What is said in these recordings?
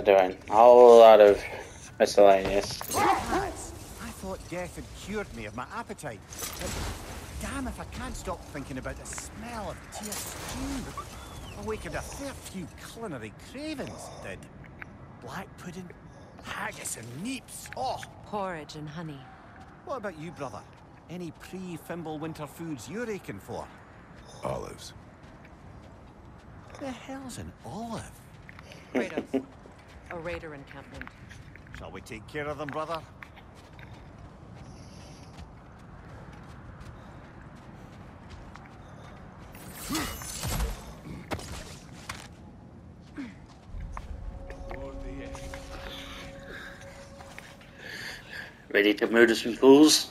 are doing. A whole lot of miscellaneous. Lads, I thought death had cured me of my appetite. But damn if I can't stop thinking about the smell of tear stew. Awakened a fair few culinary cravings, did. Black pudding, haggis and neeps. Oh, Porridge and honey. what about you, brother? Any pre-Fimbulwinter foods you're aching for? Olives. The hell's an olive? Kratos. A raider encampment. Shall we take care of them, brother? Ready to murder some fools?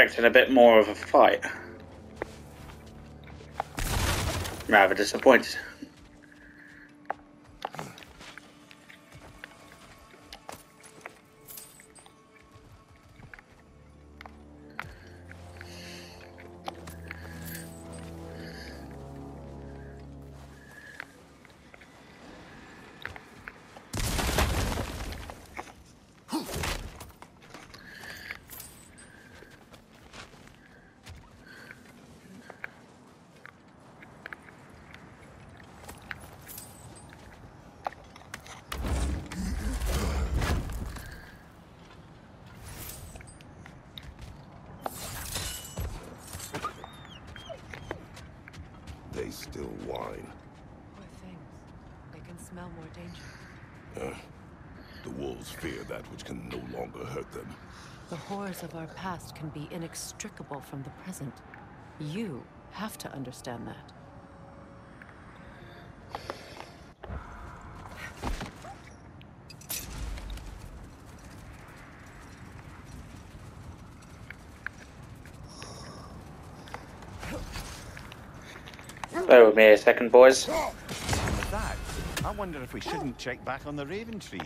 expecting a bit more of a fight. Rather disappointed. Can smell more danger. Uh, the wolves fear that which can no longer hurt them. The horrors of our past can be inextricable from the present. You have to understand that. Bear with me a second, boys. Wonder if we shouldn't check back on the Raven Tree.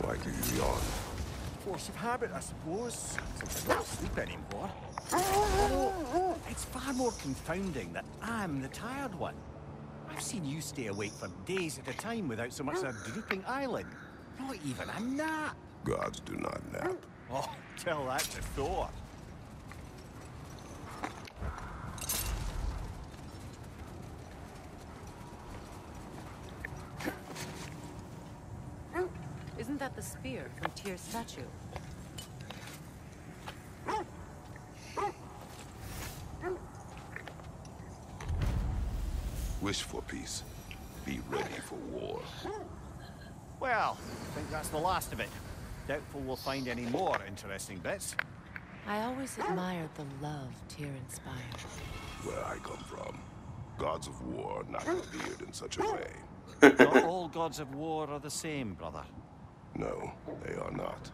Why do you yawn? Force of habit, I suppose, since I don't sleep anymore. Although, it's far more confounding that I'm the tired one. I've seen you stay awake for days at a time without so much as a ah. drooping eyelid. Not even a nap. Gods do not nap. Oh, tell that to Thor. Isn't that the spear from Tyr's statue? Wish for peace. Be ready for war. Well, I think that's the last of it. Doubtful we'll find any more interesting bits. I always admired the love Tyr inspired. Where I come from, gods of war are not revered in such a way. Not all gods of war are the same, brother. No, they are not.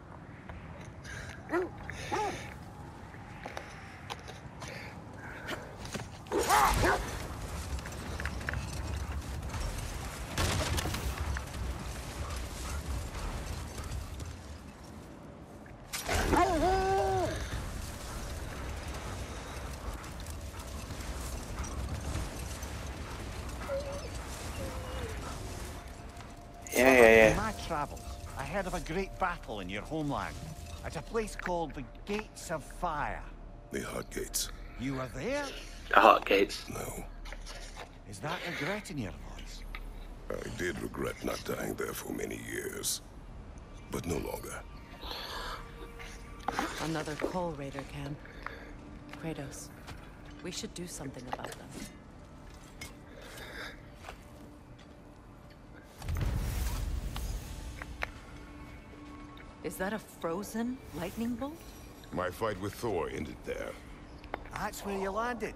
Yeah, yeah, In yeah. my travels, I heard of a great battle in your homeland at a place called the Gates of Fire. The Hot Gates. You were there? The heart gates. No. Is that regret in your voice? I did regret not dying there for many years. But no longer. Another Coal Raider camp. Kratos, we should do something about them. Is that a frozen lightning bolt? My fight with Thor ended there. That's where you landed.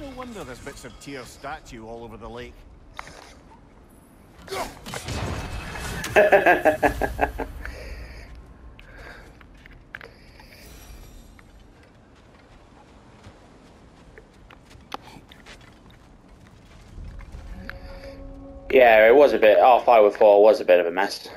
No wonder there's bits of Tyr's statue all over the lake. Yeah, it was a bit. Our fight with Thor was a bit of a mess.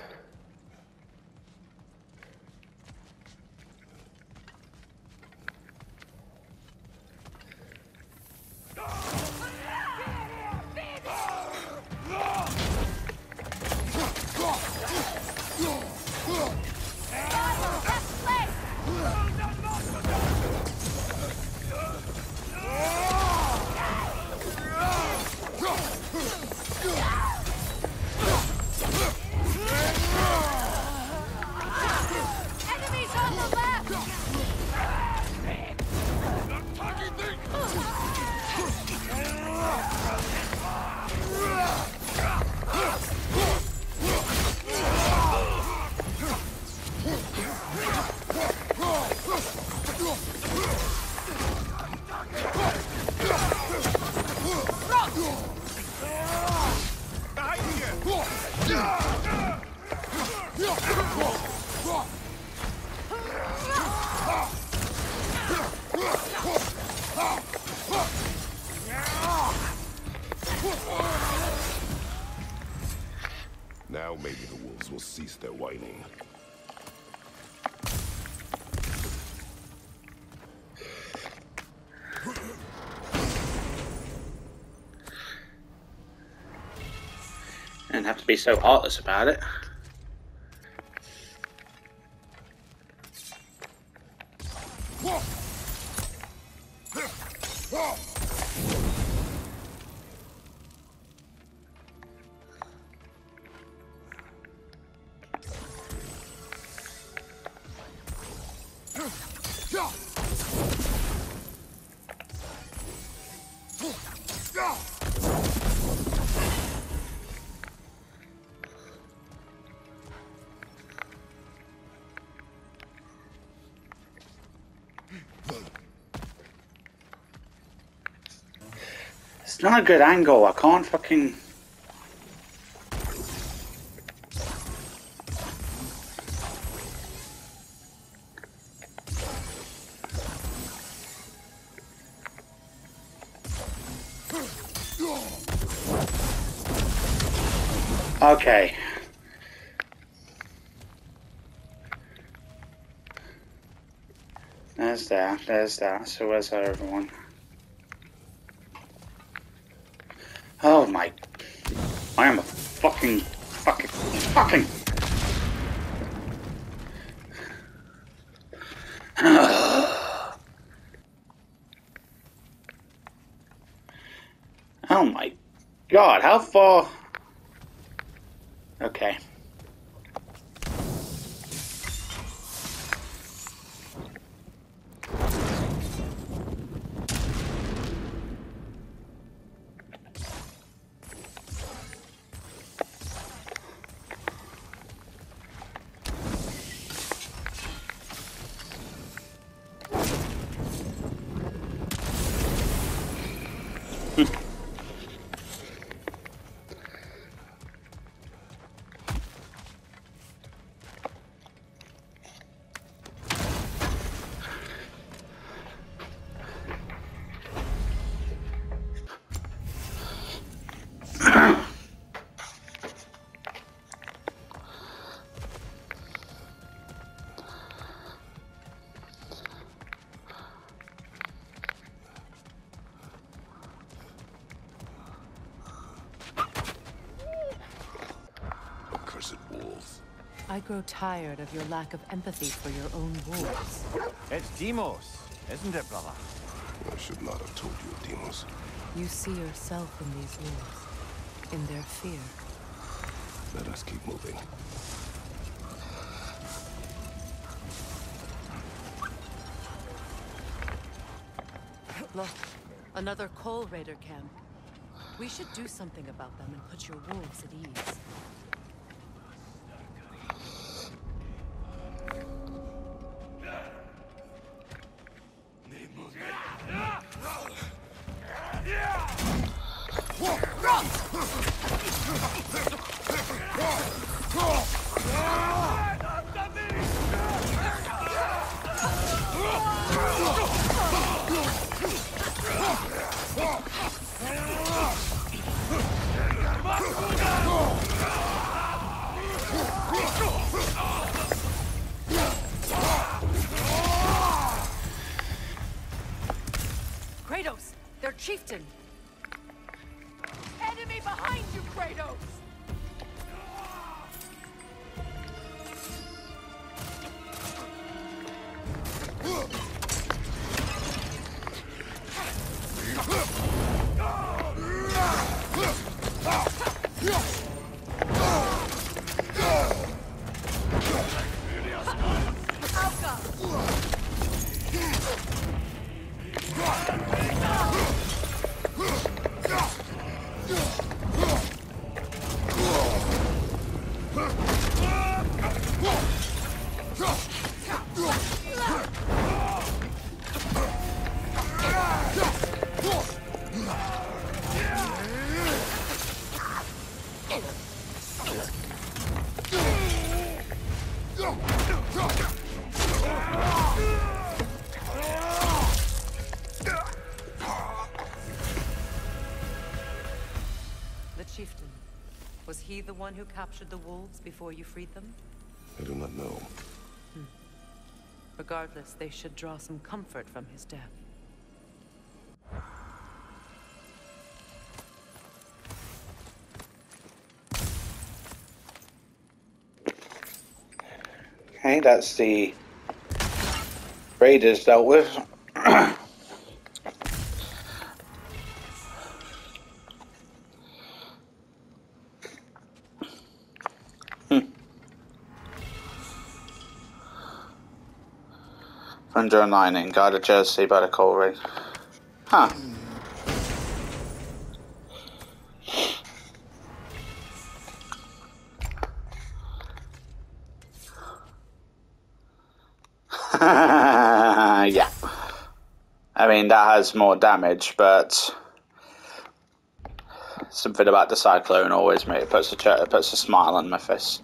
Be so heartless about it. It's not a good angle. I can't fucking. Okay. There's that, there's that. So where's that other one? Oh my. I am a fucking. fucking. fucking. oh my god, I grow tired of your lack of empathy for your own wolves. It's Deimos, isn't it, brother? I should not have told you, Deimos. You see yourself in these wolves, in their fear. Let us keep moving. Look, another Coal Raider camp. We should do something about them and put your wolves at ease. Captured the wolves before you freed them? I do not know. Regardless, they should draw some comfort from his death. Okay, that's the raiders dealt with. Thunder and Lightning, Guard of Jersey by the Coal Ring. Huh. yeah. I mean, that has more damage, but something about the cyclone always makes it puts a it puts a smile on my face.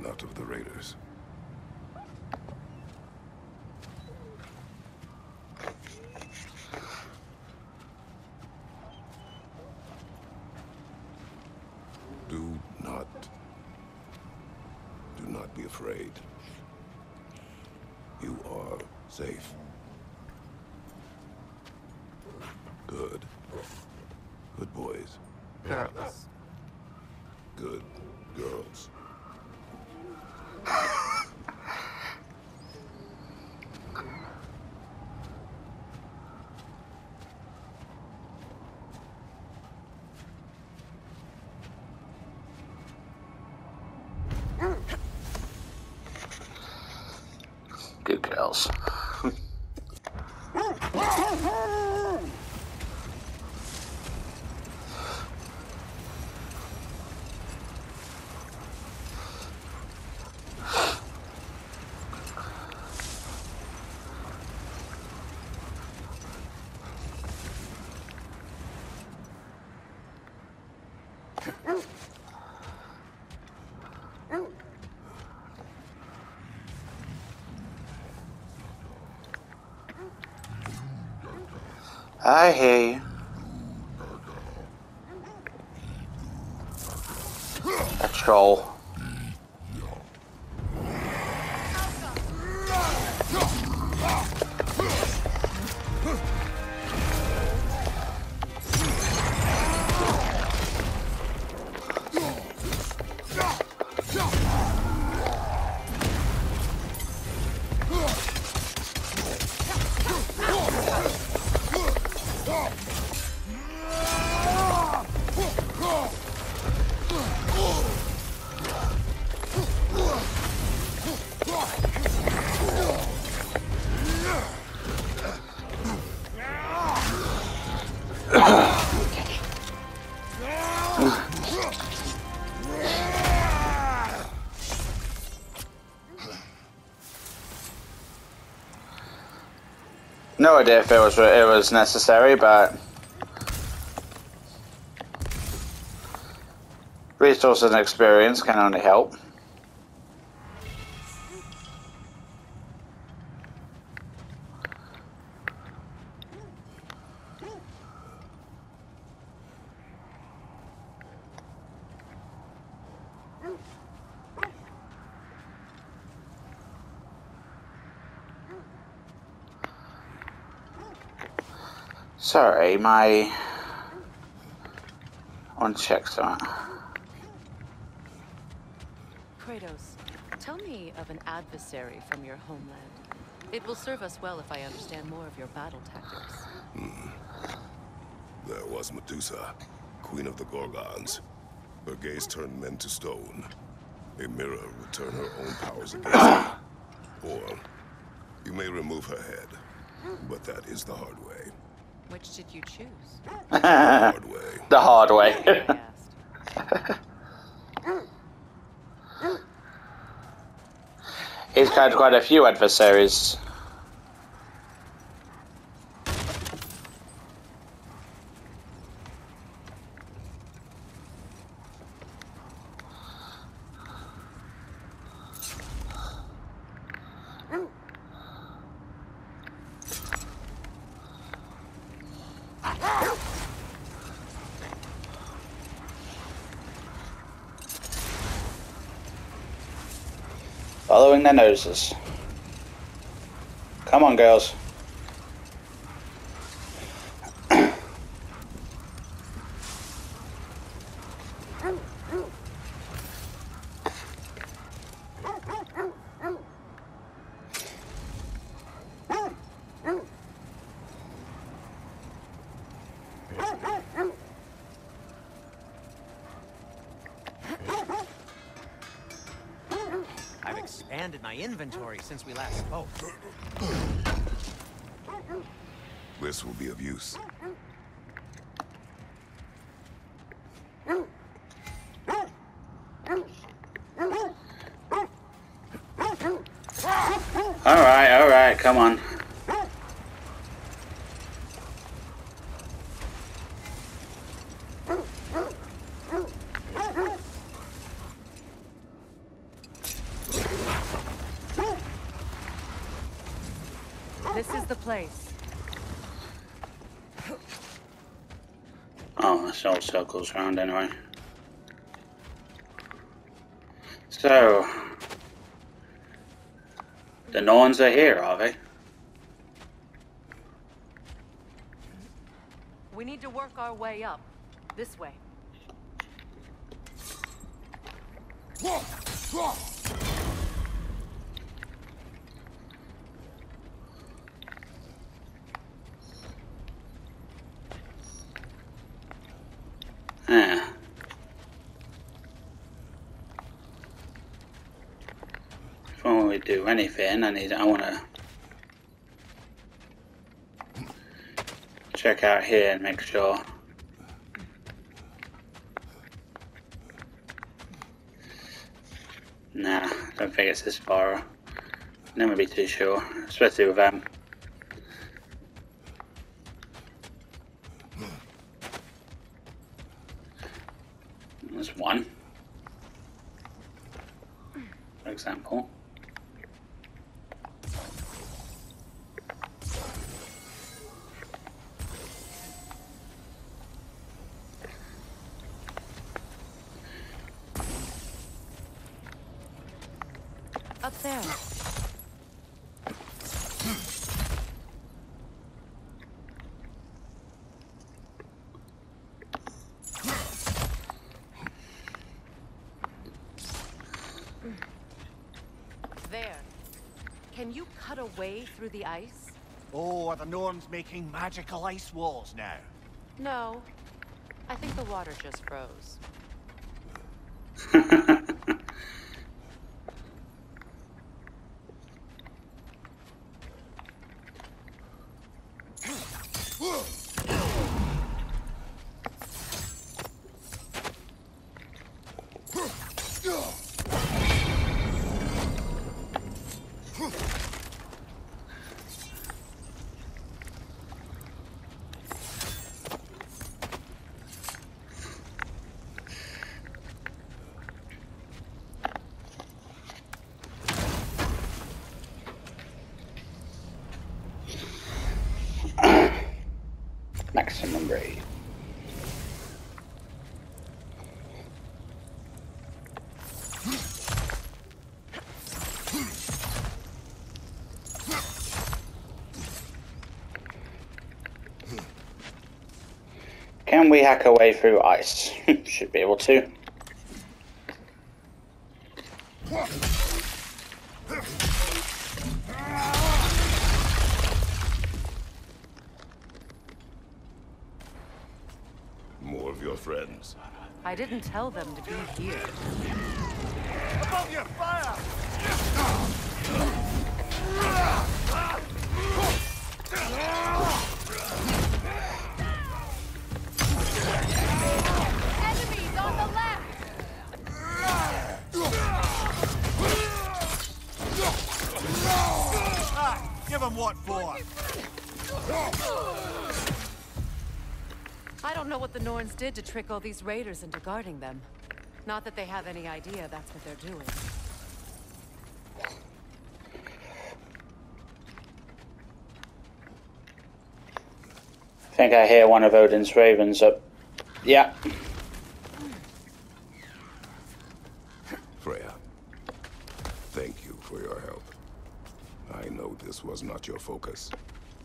Not of the raiders. Do not. Do not be afraid. You are safe. Good. Good boys. Girls. Good girls. Good I hear you. A troll. No idea if it was it was necessary, but resources and experience can only help. Sorry, my unchecked something. Kratos, tell me of an adversary from your homeland. It will serve us well if I understand more of your battle tactics. Hmm. There was Medusa, queen of the Gorgons. Her gaze turned men to stone. A mirror would turn her own powers against her. Or, you may remove her head, but that is the hard way. Which did you choose? Hard. The hard way. He's had quite a few adversaries. Following their noses. Come on, girls. I've expanded my inventory since we last spoke. This will be of use. Alright, alright, come on. This is the place. Oh, this all circles round anyway. So, the Norns are here, are they? We need to work our way up. This way. Yeah. Before we do anything, I need. I want to check out here and make sure. Nah, I don't think it's this far. Never be too sure, especially with them. There's one. For example. Up there. There. Can you cut a way through the ice? Oh, are the Norns making magical ice walls now? No. I think the water just froze. Can we hack our way through ice? Should be able to. More of your friends. I didn't tell them to be here. Did to trick all these raiders into guarding them. Not that they have any idea that's what they're doing. I think I hear one of Odin's ravens up. Yeah. Freya, thank you for your help. I know this was not your focus.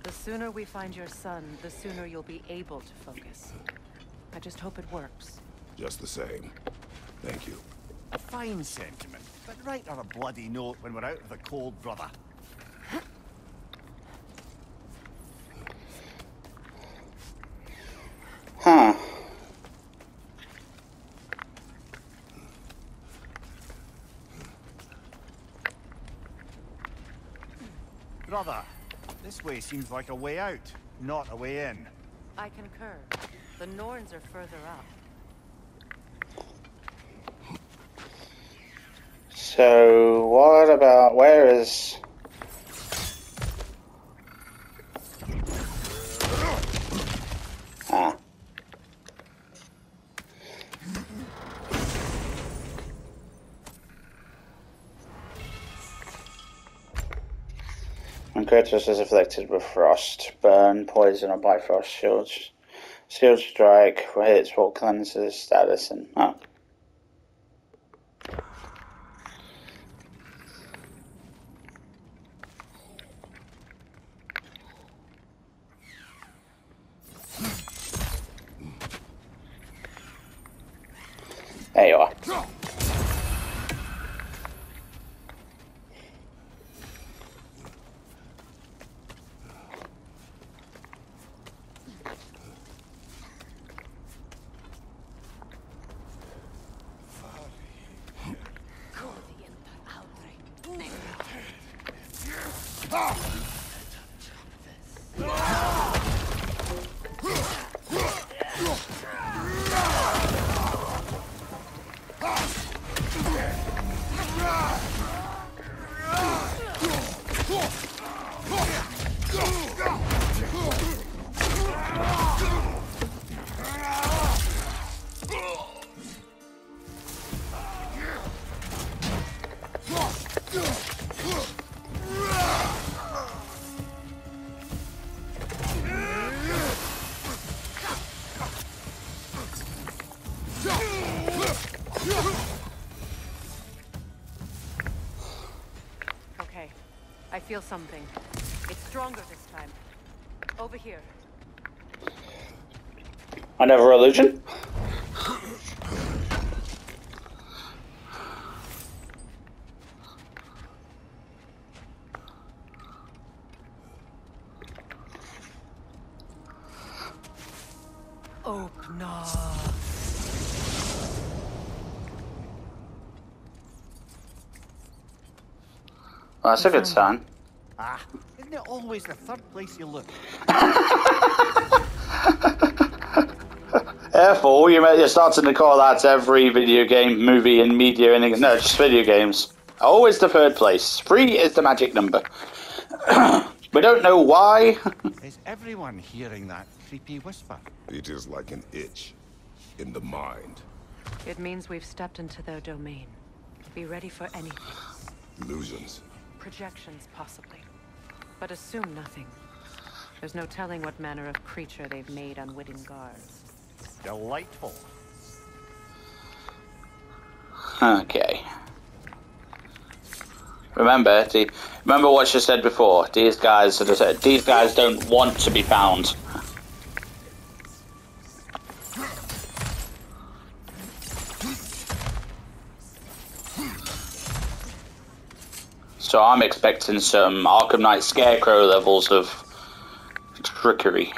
The sooner we find your son, the sooner you'll be able to focus. I just hope it works. Just the same. Thank you. A fine sentiment, but write her a bloody note when we're out of the cold, brother. Huh. Brother, this way seems like a way out, not a way in. I concur. The Norns are further up. So, what about. Where is. Ah. When Kratos is afflicted with frost, burn, poison, or bifrost shields, shield strike hits what cleanses status and. Oh. 啊！Feel something. It's stronger this time. Over here. Another illusion? Open up. Well, that's a good sign. Isn't it always the third place you look? Therefore, you you're starting to call that every video game, movie, and media, and no, just video games. Always the third place. Three is the magic number. we don't know why. Is everyone hearing that creepy whisper? It is like an itch in the mind. It means we've stepped into their domain. Be ready for anything. Illusions. Projections, possibly. But assume nothing. There's no telling what manner of creature they've made unwitting guards. Delightful. Okay. Remember, the, remember what she said before. These guys, these guys don't want to be found. So I'm expecting some Arkham Knight Scarecrow levels of trickery.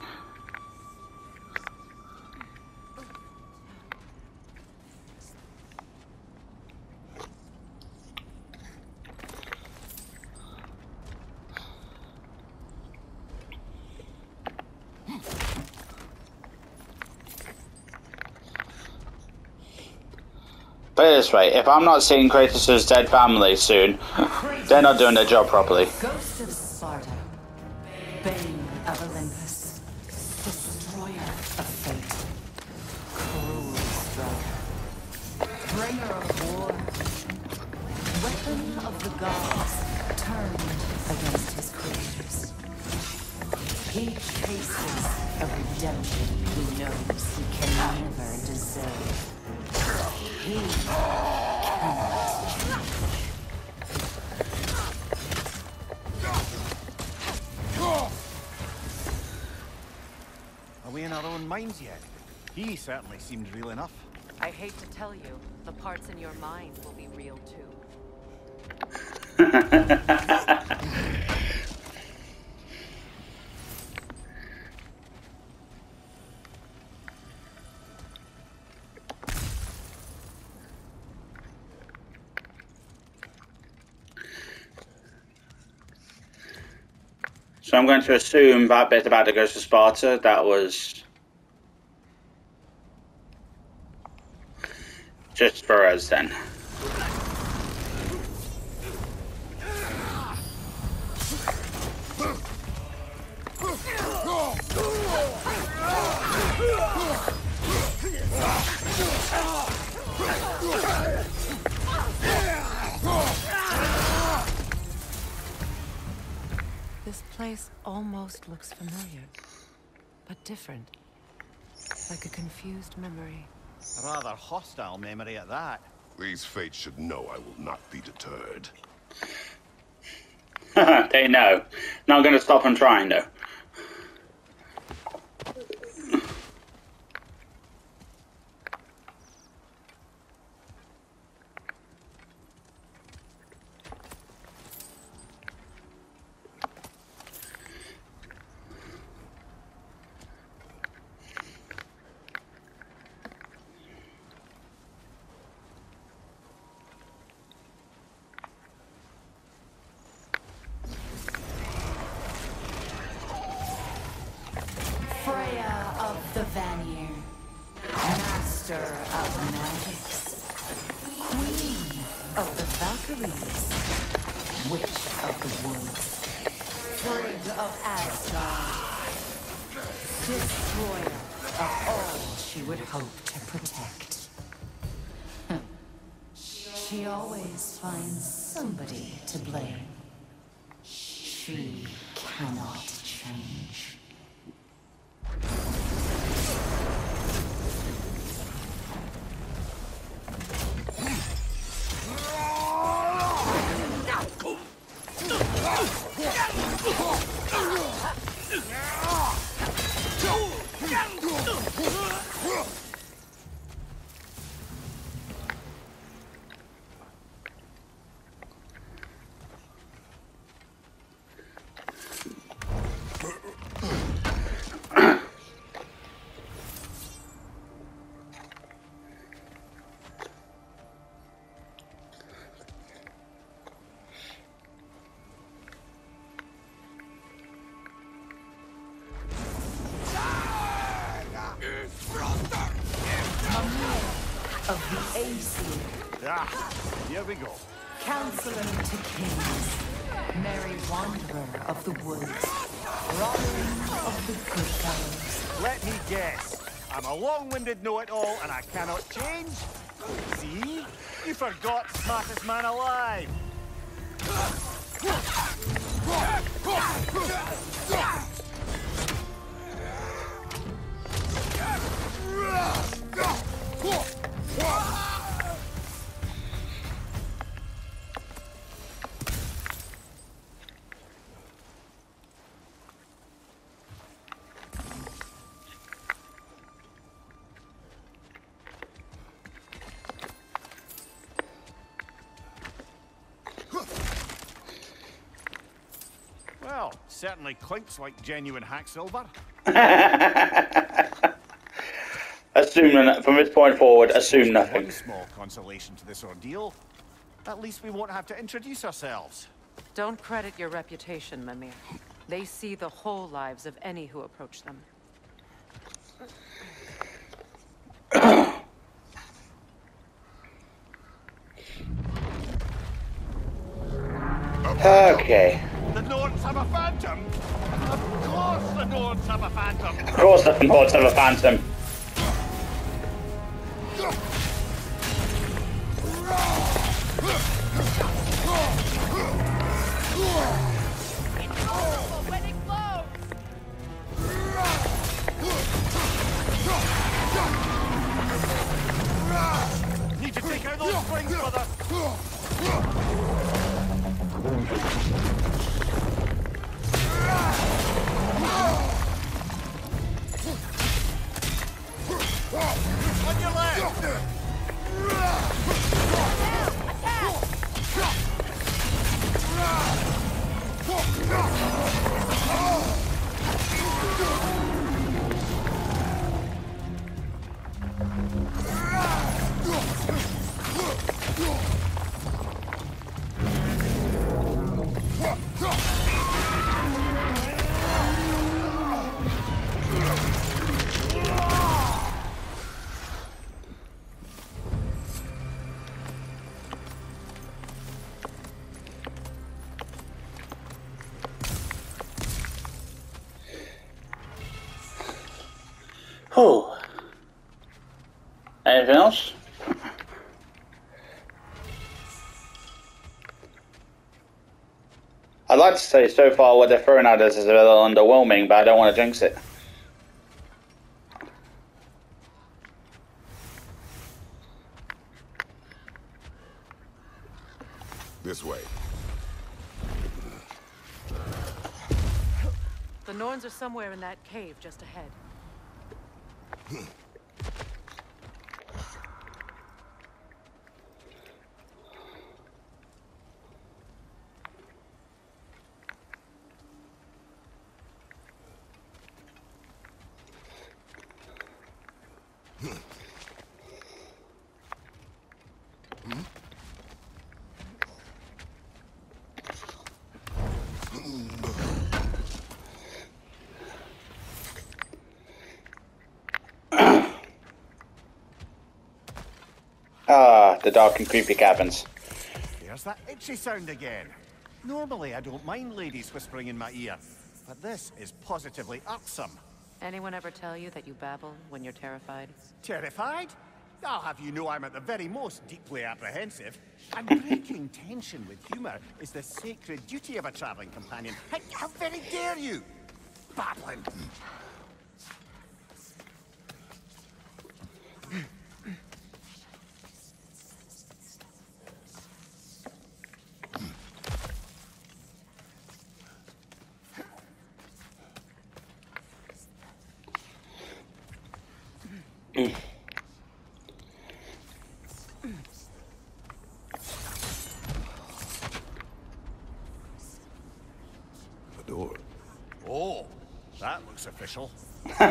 Put it way, if I'm not seeing Kratos' dead family soon, they're not doing their job properly. Ghost of Sparta, Bane of Olympus, Destroyer of Fate, Cruel Bringer of War, Weapon of the Gods, turned against his creators. He a redemption he knows he can never deserve. He minds yet? He certainly seemed real enough. I hate to tell you, the parts in your mind will be real too. So I'm going to assume that bit about the Ghost of Sparta, that was just then. This place almost looks familiar, but different. Like a confused memory. A rather hostile memory at that. These fates should know I will not be deterred. they know. Not going to stop them trying though. Finds somebody to blame. Ah, here we go. counselor to kings, merry wanderer of the woods, robber of the good fellows. Let me guess. I'm a long-winded know-it-all and I cannot change? See? You forgot smartest man alive. Well, certainly clinks like genuine hacksilver. Assume from this point forward, assume nothing. One small consolation to this ordeal. At least we won't have to introduce ourselves. Don't credit your reputation, Mimir. They see the whole lives of any who approach them. Okay. Norns have a phantom! Of course, the Norns have a phantom. Need to take out those springs, brother! Like to say so far what they're throwing at us is a little underwhelming, but I don't want to jinx it. This way. The Norns are somewhere in that cave just ahead. Hmm. Ah, the dark and creepy cabins. There's that itchy sound again. Normally, I don't mind ladies whispering in my ear, but this is positively irksome. Anyone ever tell you that you babble when you're terrified? Terrified? I'll have you know I'm at the very most deeply apprehensive. And breaking tension with humour is the sacred duty of a travelling companion. How, how very dare you? Babbling. A door. Oh, that looks official. My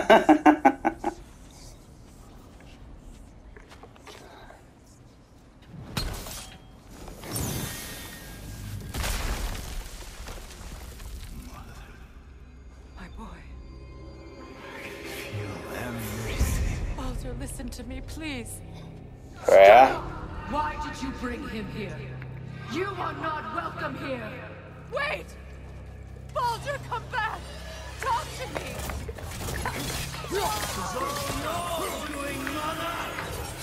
boy. Baldur, listen to me, please. Freya? Why did you bring him here? You are not welcome here. Wait! Baldur, come back! Talk to me! What is doing, Mother?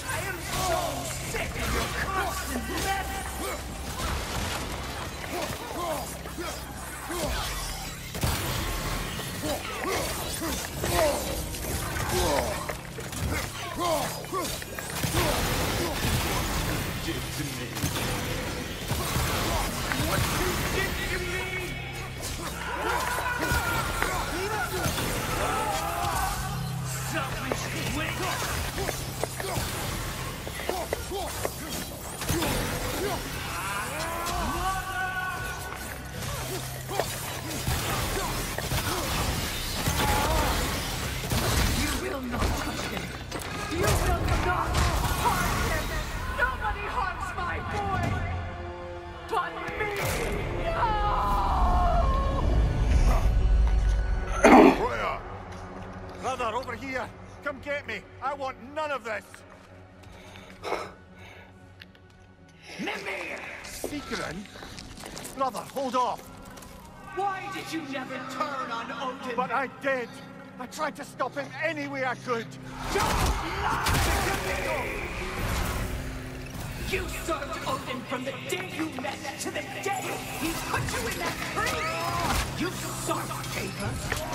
I am so sick of your constant Did to me. What you Wait. Come get me! I want none of this! Mimir! Secret? Brother, hold off! Why did you never turn on Odin? But I did! I tried to stop him any way I could! Don't lie to me! You served Odin from the day you met to the day he put you in that tree! You sought favor!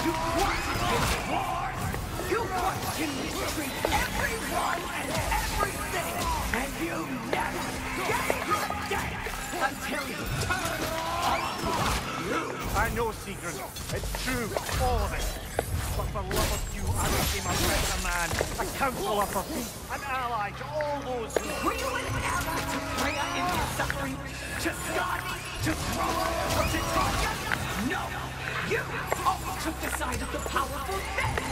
You wanted his war! You watched to mistreat everyone and everything! And you never gave a damn until he turned I know, Secret. It's true, all of it. But for love of you, I became a better man, a counselor for peace, an ally to all those who... Were you an ally to Freya in his suffering? To Skadi? To Thrall? Or to Troya? No! You always took the side of the powerful men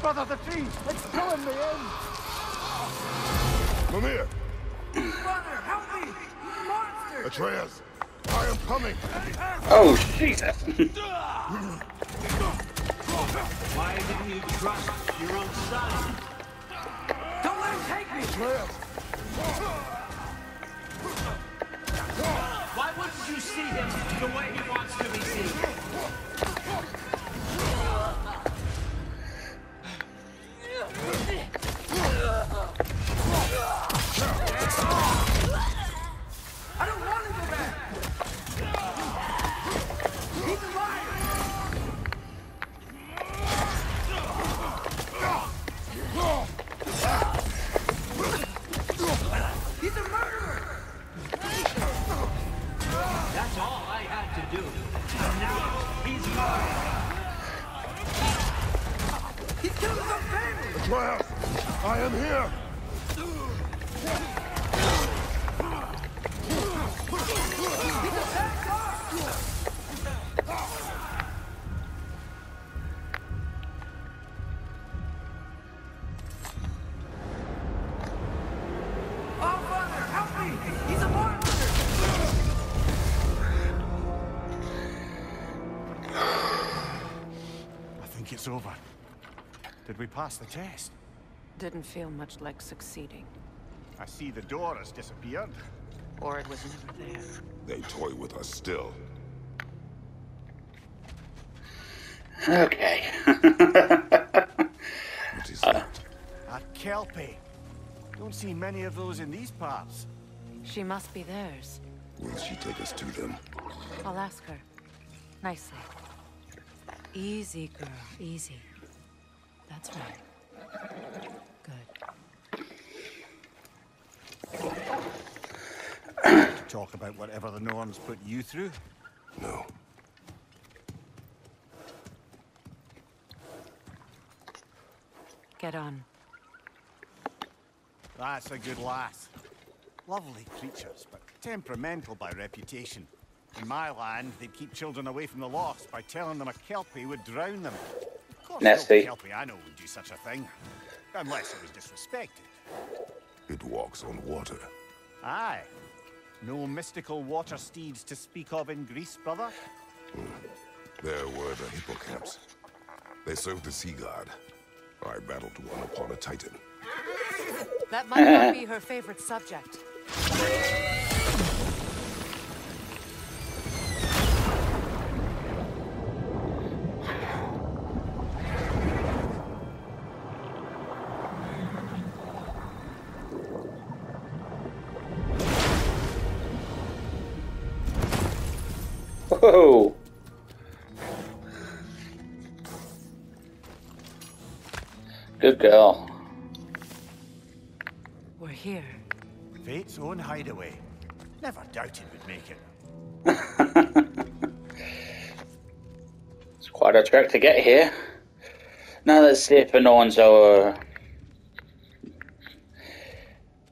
Brother, the tree! It's pulling me eh? in! Mimir! Brother, help me! Monster! Atreus! I am coming! Oh, Jesus. Why didn't you trust your own son? Don't let him take me! Atreus! Why wouldn't you see him the way he wants to be seen? It's over. Did we pass the test? Didn't feel much like succeeding. I see the door has disappeared. Or it was never there. They toy with us still. Okay. What is that? A Kelpie. Don't see many of those in these parts. She must be theirs. Will she take us to them? I'll ask her. Nicely. Easy, girl. Easy. That's right. Good. Talk about whatever the Norns put you through. No. Get on. That's a good lass. Lovely creatures, but temperamental by reputation. In my land, they'd keep children away from the lost by telling them a kelpie would drown them. Of course, Nasty. no kelpie I know would do such a thing. Unless it was disrespected. It walks on water. Aye. No mystical water steeds to speak of in Greece, brother? Hmm. There were the hippocamps. They served the sea god. I battled one upon a titan. That might not be her favorite subject. Good girl. We're here. Fate's own hideaway. Never doubted we'd make it. It's quite a trek to get here. Now let's see if no one's uh,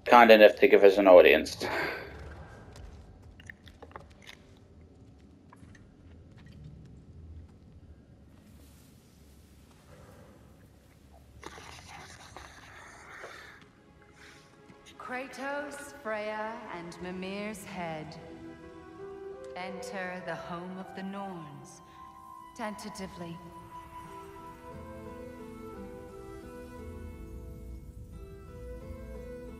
kind enough to give us an audience. Home of the Norns. Tentatively.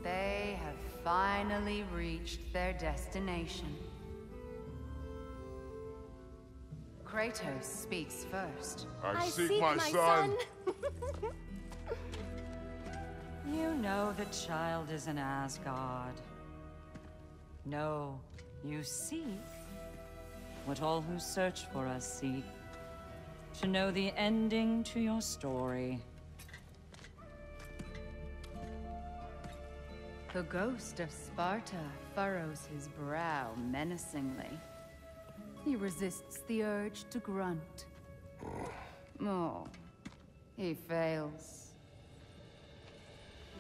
They have finally reached their destination. Kratos speaks first. I, seek, my, son. You know the child is an Asgard. No, you seek what all who search for us seek. To know the ending to your story. The ghost of Sparta furrows his brow menacingly. He resists the urge to grunt. Oh, he fails.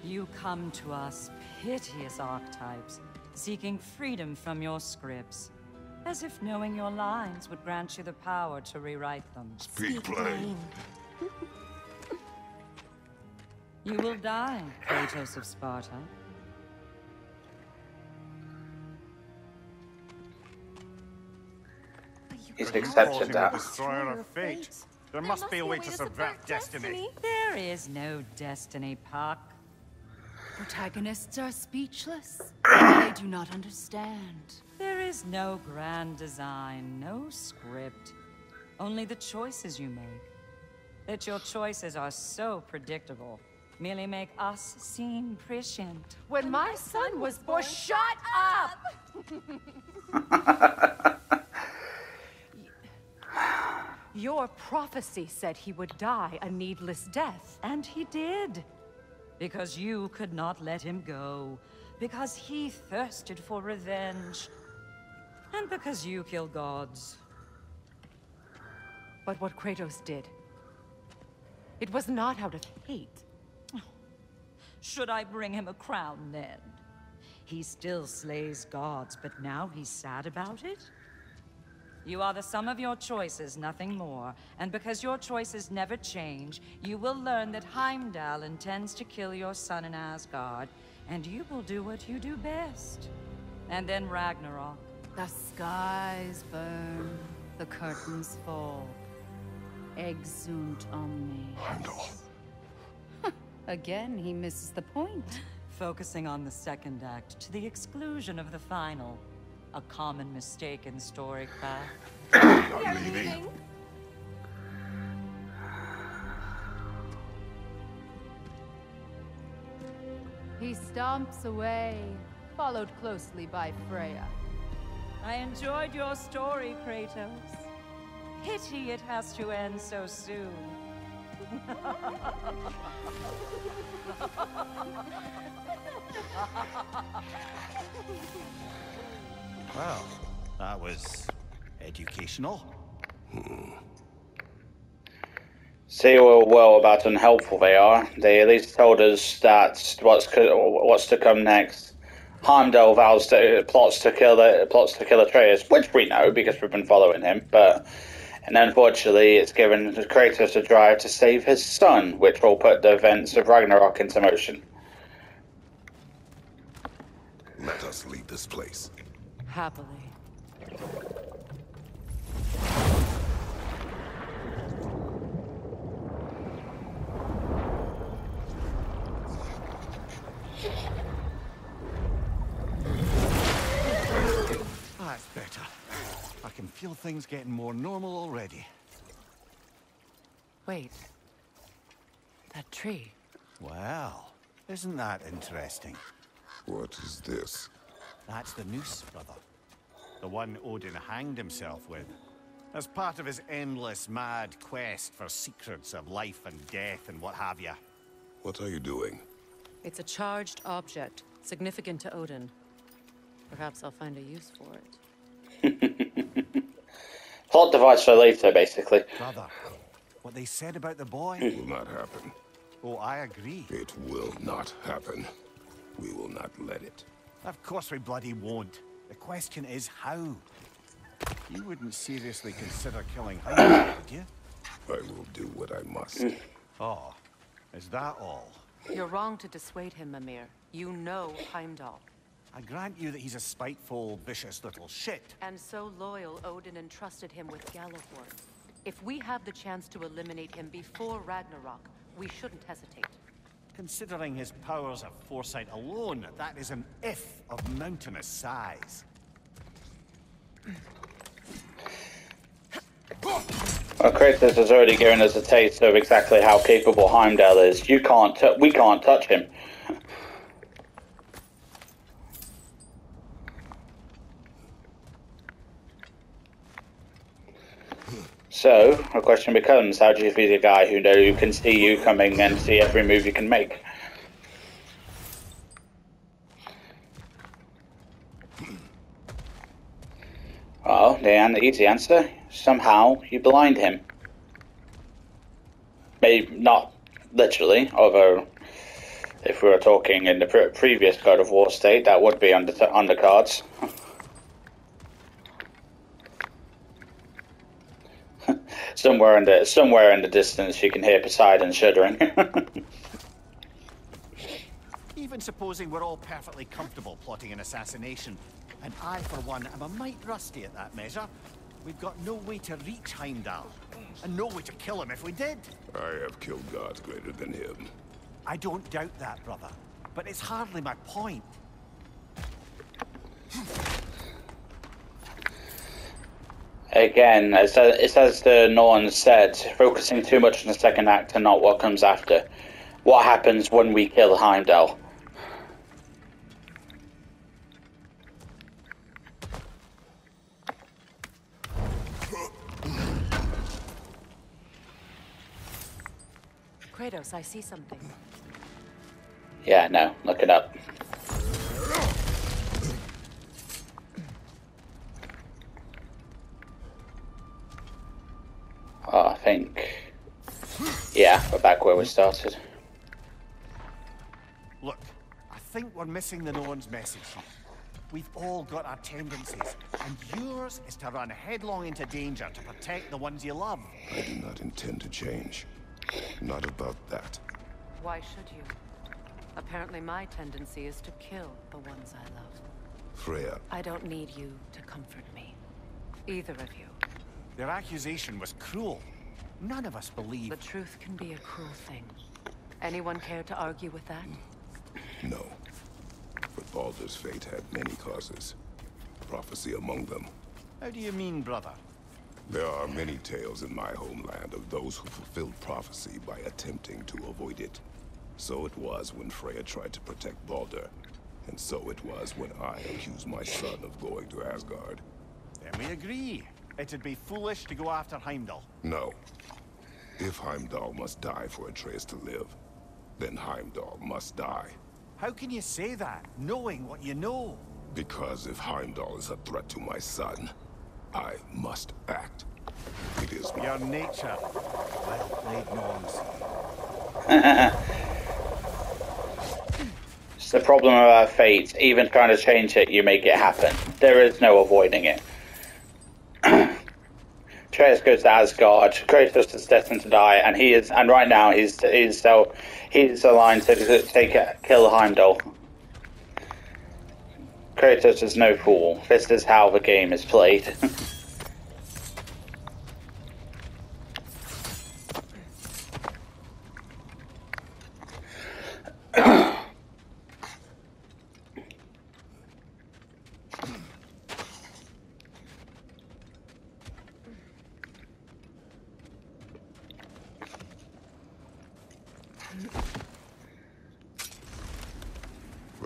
You come to us, piteous archetypes, seeking freedom from your scripts. As if knowing your lines would grant you the power to rewrite them. Speak plain. You will die, Kratos of Sparta. He's But you accepted called him destroyer of fate. There must be a way to subvert destiny. There is no destiny, Puck. Protagonists are speechless. they do not understand. There is no grand design, no script. Only the choices you make. That your choices are so predictable, merely make us seem prescient. When my son was born, shut up! Your prophecy said he would die a needless death. And he did. Because you could not let him go. Because he thirsted for revenge. And because you kill gods. But what Kratos did, it was not out of hate. Should I bring him a crown then? He still slays gods, but now he's sad about it? You are the sum of your choices, nothing more. And because your choices never change, you will learn that Heimdall intends to kill your son in Asgard, and you will do what you do best. And then Ragnarok. The skies burn, the curtains fall. Exeunt omnes. Heimdall. Again, he misses the point. Focusing on the second act to the exclusion of the final. A common mistake in storycraft. I'm leaving. He stomps away, followed closely by Freya. I enjoyed your story, Kratos. Pity it has to end so soon. Well, that was educational. See well, well about unhelpful they are. They at least told us that what's co- what's to come next. Heimdall vows to uh, plots to kill the plots to kill Atreus, which we know because we've been following him. But and unfortunately, it's given the Kratos a drive to save his son, which will put the events of Ragnarok into motion. Let us leave this place. Happily. That's better. I can feel things getting more normal already. Wait. That tree. Well, isn't that interesting? What is this? That's the noose, brother. The one Odin hanged himself with. As part of his endless, mad quest for secrets of life and death and what have you. What are you doing? It's a charged object, significant to Odin. Perhaps I'll find a use for it. Plot device for later, basically. Brother, what they said about the boy? It Will not happen. oh, I agree. It will not happen. We will not let it. Of course we bloody won't. The question is how. You wouldn't seriously consider killing Heimdall, would you? I will do what I must. Oh, is that all? You're wrong to dissuade him, Mimir. You know Heimdall. I grant you that he's a spiteful, vicious little shit. And so loyal, Odin entrusted him with Gjallarhorn. If we have the chance to eliminate him before Ragnarok, we shouldn't hesitate. Considering his powers of foresight alone, that is an if of mountainous size. Well, Kratos has already given us a taste of exactly how capable Heimdall is. You can't, t- we can't touch him. So, the question becomes, how do you defeat a guy who know who can see you coming and see every move you can make? Well, the easy answer, somehow you blind him. Maybe not literally, although if we were talking in the pre- previous God of War state, that would be under on the cards. somewhere in the somewhere in the distance, you can hear Poseidon shuddering. Even supposing we're all perfectly comfortable plotting an assassination, and I, for one, am a mite rusty at that measure, we've got no way to reach Heimdall, and no way to kill him if we did. I have killed gods greater than him. I don't doubt that, brother, but it's hardly my point. Again, it's as, it's as the Norn said, focusing too much on the second act and not what comes after. What happens when we kill Heimdall? Kratos, I see something. Yeah, no, look it up. Where we started. Look, I think we're missing the Norn's message. We've all got our tendencies, and yours is to run headlong into danger to protect the ones you love. I do not intend to change. Not about that. Why should you? Apparently my tendency is to kill the ones I love. Freya, I don't need you to comfort me. Either of you. Their accusation was cruel. None of us believe. The truth can be a cruel thing. Anyone care to argue with that? no. But Baldur's fate had many causes. Prophecy among them. How do you mean, brother? There are many tales in my homeland of those who fulfilled prophecy by attempting to avoid it. So it was when Freya tried to protect Baldur. And so it was when I accused my son of going to Asgard. Then we agree. It'd be foolish to go after Heimdall. No. If Heimdall must die for Atreus to live, then Heimdall must die. How can you say that, knowing what you know? Because if Heimdall is a threat to my son, I must act. It is Your nature. Well played, Norns. It's the problem of our fate. Even trying to change it, you make it happen. There is no avoiding it. Atreus goes to Asgard. Kratos is destined to die, and he is. And right now, he's he's so he's aligned to take kill Heimdall. Kratos is no fool. This is how the game is played.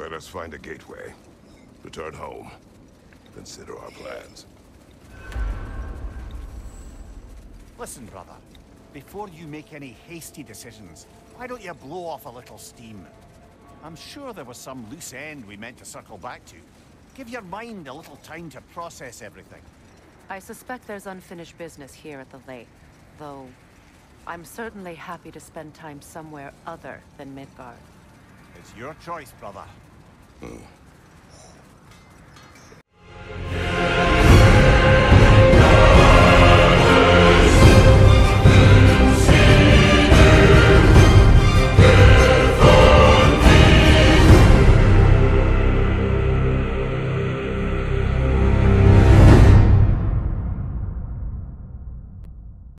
Let us find a gateway. Return home. Consider our plans. Listen, brother. Before you make any hasty decisions, why don't you blow off a little steam? I'm sure there was some loose end we meant to circle back to. Give your mind a little time to process everything. I suspect there's unfinished business here at the lake, though I'm certainly happy to spend time somewhere other than Midgard. It's your choice, brother. Hmm.